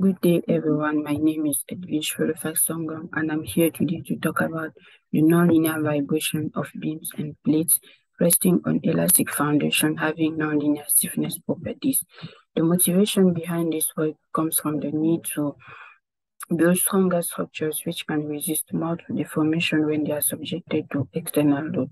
Good day, everyone. My name is Edwige Songong, and I'm here today to talk about the nonlinear vibration of beams and plates resting on elastic foundation having nonlinear stiffness properties. The motivation behind this work comes from the need to build stronger structures which can resist multiple deformation when they are subjected to external load.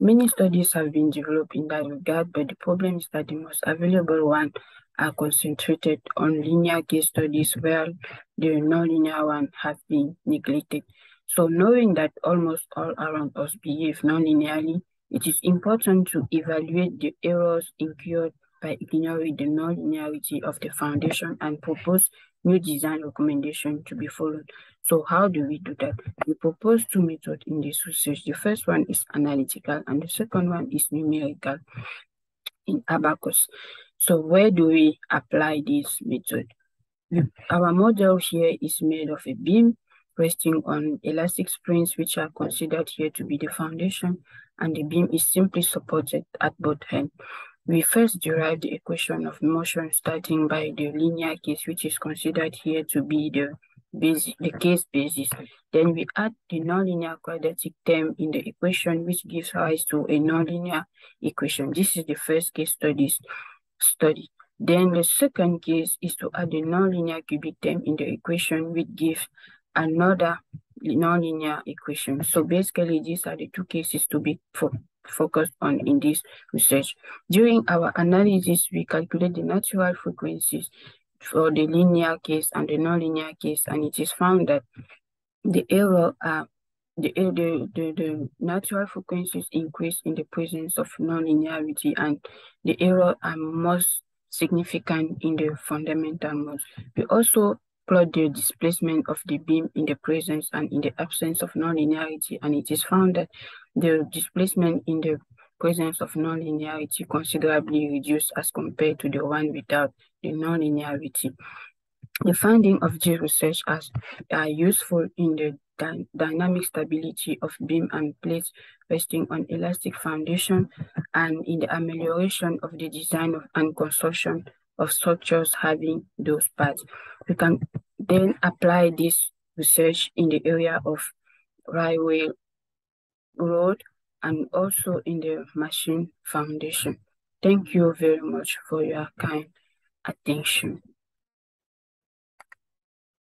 Many studies have been developed in that regard, but the problem is that the most available one are concentrated on linear case studies where the nonlinear one have been neglected. So knowing that almost all around us behave nonlinearly, it is important to evaluate the errors incurred by ignoring the nonlinearity of the foundation and propose new design recommendation to be followed. So how do we do that? We propose two methods in this research. The first one is analytical and the second one is numerical in Abaqus. So where do we apply this method? Hmm. Our model here is made of a beam resting on elastic springs, which are considered here to be the foundation, and the beam is simply supported at both ends. We first derive the equation of motion starting by the linear case, which is considered here to be the basic, the case basis. Then we add the nonlinear quadratic term in the equation, which gives rise to a nonlinear equation. This is the first case studies study. Then the second case is to add the nonlinear cubic term in the equation, which gives another nonlinear equation. So basically, these are the two cases to be fo focused on in this research. During our analysis, we calculate the natural frequencies for the linear case and the nonlinear case, and it is found that the error are the, eh, the, the, the natural frequencies increase in the presence of nonlinearity and the error are most significant in the fundamental modes. We also plot the displacement of the beam in the presence and in the absence of nonlinearity, and it is found that the displacement in the presence of nonlinearity considerably reduced as compared to the one without the nonlinearity. The finding of this research as are useful in the dy dynamic stability of beam and plates resting on elastic foundation and in the amelioration of the design of, and construction of structures having those parts. We can then apply this research in the area of railway road and also in the machine foundation. Thank you very much for your kind attention.